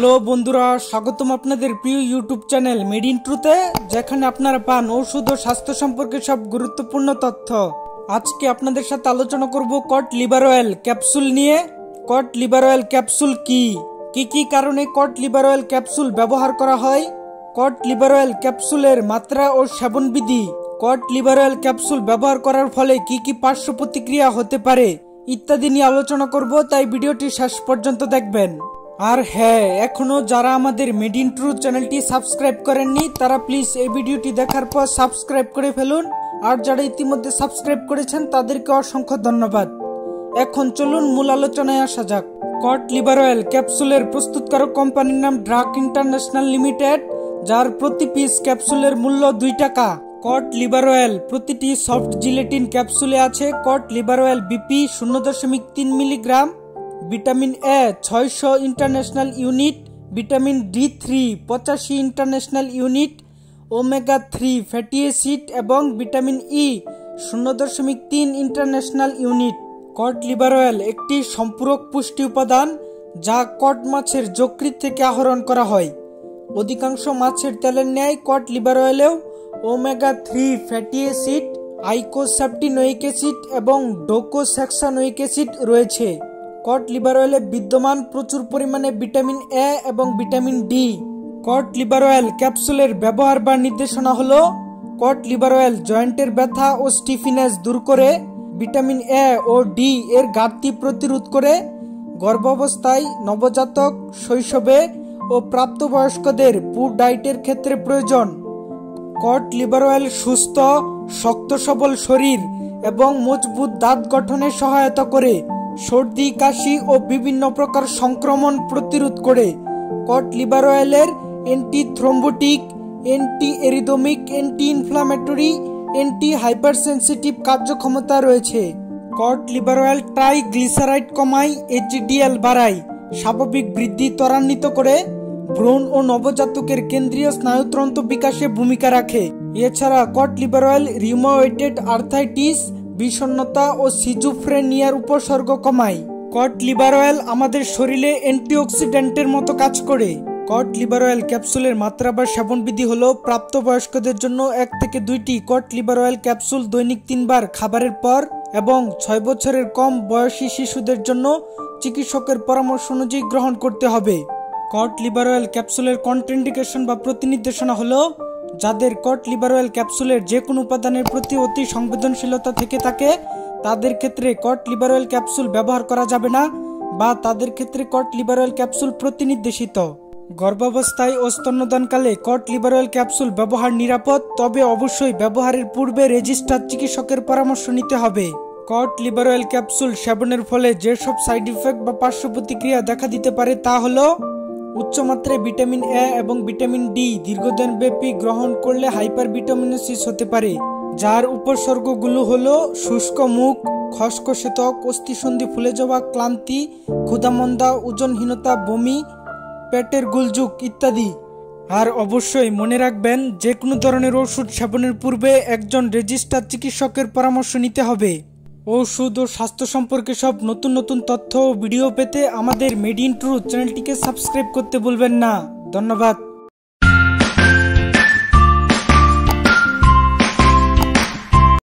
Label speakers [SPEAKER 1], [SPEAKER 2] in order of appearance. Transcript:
[SPEAKER 1] Hello বন্ধুরা, স্বাগতম আপনাদের প্রিয় ইউটিউব চ্যানেল মেড ইন ট্রুতে যেখানে আপনারা পান ওষুধ ও স্বাস্থ্য সম্পর্কে সব গুরুত্বপূর্ণ তথ্য। আজকে আপনাদের সাথে আলোচনা করব কট লিভার অয়েল ক্যাপসুল নিয়ে। কট লিভার অয়েল ক্যাপসুল কি? কি কি কারণে কট লিভার অয়েল ক্যাপসুল ব্যবহার করা হয়? কট লিভার অয়েল ক্যাপসুলের মাত্রা ও সেবন বিধি কট লিভার অয়েল ক্যাপসুল ব্যবহার করার ফলে কি কি পার্শ্ব প্রতিক্রিয়া হতে পারে ইত্যাদি নিয়ে আলোচনা করব, তাই ভিডিওটি শেষ পর্যন্ত দেখবেন। আর হ্যাঁ এখনও যারা আমাদের মেড ইন ট্রু চ্যানেলটি সাবস্ক্রাইব করেননি, তারা প্লিজ এই ভিডিওটি দেখার পর সাবস্ক্রাইব করে ফেলুন। আর যারা ইতিমধ্যে সাবস্ক্রাইব করেছেন, তাদেরকে অসংখ্য ধন্যবাদ। এখন চলুন মূল আলোচনায় আসা যাক। কট লিভার অয়েল ক্যাপসুলের প্রস্তুতকারক কোম্পানির নাম ড্রাগ ইন্টারন্যাশনাল লিমিটেড যার প্রতি পিস ক্যাপসুলের মূল্য দুই টাকা। কট লিভার অয়েল প্রতিটি সফট জিলেটিন ক্যাপসুলে আছে। কট লিভার অয়েল বিপি শূন্য দশমিক তিন মিলিগ্রাম। ভিটামিন এ, ছয়শো international unit, vitamin D three, পঁচাশি international unit, omega three fatty acid এবং ভিটামিন ই, শূন্য দশমিক তিন international unit. Cod liver oil একটি সম্পূরক পুষ্টি উপাদান যা কট মাছের যকৃত থেকে আহরণ করা হয়। অধিকাংশ মাছের তেলের ন্যায় cod liver অয়েলেও omega three fatty acid eicosapentaenoic acid এবং ডোকোস্যাক্সানোইক অ্যাসিড রয়েছে। কট লিভার অয়েলে বিদ্যমান প্রচুর পরিমাণে ভিটামিন এ এবং vitamin D cod liver oil ক্যাপসুলের ব্যবহার বা নির্দেশনা হলো কট লিভার অয়েল জয়েন্টের ব্যথা ও স্টিফিনেস দূর করে, ভিটামিন এ ও ডি এর ঘাটতি প্রতিরোধ করে, গর্ভাবস্থায় নবজাতক, শৈশবে ও প্রাপ্তবয়স্কদের পুর ডায়েটের ক্ষেত্রে প্রয়োজন। কট লিভার অয়েল সুস্থ, শক্ত সবল শরীর এবং মজবুত দাঁত গঠনে সহায়তা করে। সর্দি, কাশি ও বিভিন্ন প্রকার সংক্রমণ প্রতিরোধ করে কট লিভার অয়েলের anti thrombotic anti arrhythmic anti inflammatory anti hypersensitive কার্যক্ষমতা রয়েছে। কট লিভার অয়েল ট্রাইগ্লিসারাইড কমায় এইচডিএল বাড়ায়, স্বাভাবিক বৃদ্ধি ত্বরান্বিত করে, ভ্রূণ ও নবজাতকের কেন্দ্রীয় স্নায়ুতন্ত্র বিকাশে ভূমিকা রাখে। এছাড়া cod liver oil rheumatoid arthritis বিষণ্নতা ও সিজুফ্রেনিয়ার উপসর্গ কমায়। কট লিভার অয়েল আমাদের শরীরে অ্যান্টিঅক্সিডেন্টের মতো কাজ করে। কট লিভার অয়েল ক্যাপসুলের মাত্রা বা সেবন বিধি হল প্রাপ্তবয়স্কদের জন্য এক থেকে দুইটি কট লিভার অয়েল ক্যাপসুল দৈনিক তিনবার খাবারের পর এবং ছয় বছরের কম বয়সী শিশুদের জন্য চিকিৎসকের পরামর্শ অনুযায়ী গ্রহণ করতে হবে। কট লিভার অয়েল ক্যাপসুলের কন্ট্রেন্ডিকেশন বা প্রতিনির্দেশনা হলো যাদের কট লিভার অয়েল ক্যাপসুলের যে কোনো উপাদানের প্রতি অতি সংবেদনশীলতা থেকে থাকে, তাদের ক্ষেত্রে কট লিভার অয়েল ক্যাপসুল ব্যবহার করা যাবে না বা তাদের ক্ষেত্রে কট লিভার অয়েল ক্যাপসুল প্রতিনির্দেশিত। গর্ভাবস্থায় ও স্তন্যদানকালে কট লিভার অয়েল ক্যাপসুল ব্যবহার নিরাপদ, তবে অবশ্যই ব্যবহারের পূর্বে রেজিস্টার চিকিৎসকের পরামর্শ নিতে হবে। কট লিভার অয়েল ক্যাপসুল সেবনের ফলে যেসব সাইড ইফেক্ট বা পার্শ্ব প্রতিক্রিয়া দেখা দিতে পারে তা হলো উচ্চমাত্রায় ভিটামিন এ এবং ভিটামিন ডি দীর্ঘদিন ব্যাপী গ্রহণ করলে হাইপার ভিটামিনোসিস হতে পারে, যার উপসর্গগুলো হলো শুষ্ক মুখ খসখসে অস্থিসন্ধি ফুলে যাওয়া, ক্লান্তি, ক্ষুধামন্দা, ওজনহীনতা, বমি, পেটের গুলজুক ইত্যাদি। আর অবশ্যই মনে রাখবেন যে কোনো ধরনের ওষুধ সেবনের পূর্বে একজন রেজিস্টার চিকিৎসকের পরামর্শ নিতে হবে। ওষুধ ও স্বাস্থ্য সম্পর্কে সব নতুন নতুন তথ্য ও ভিডিও পেতে আমাদের মেড ইন ট্রুথ চ্যানেলটিকে সাবস্ক্রাইব করতে ভুলবেন না। ধন্যবাদ।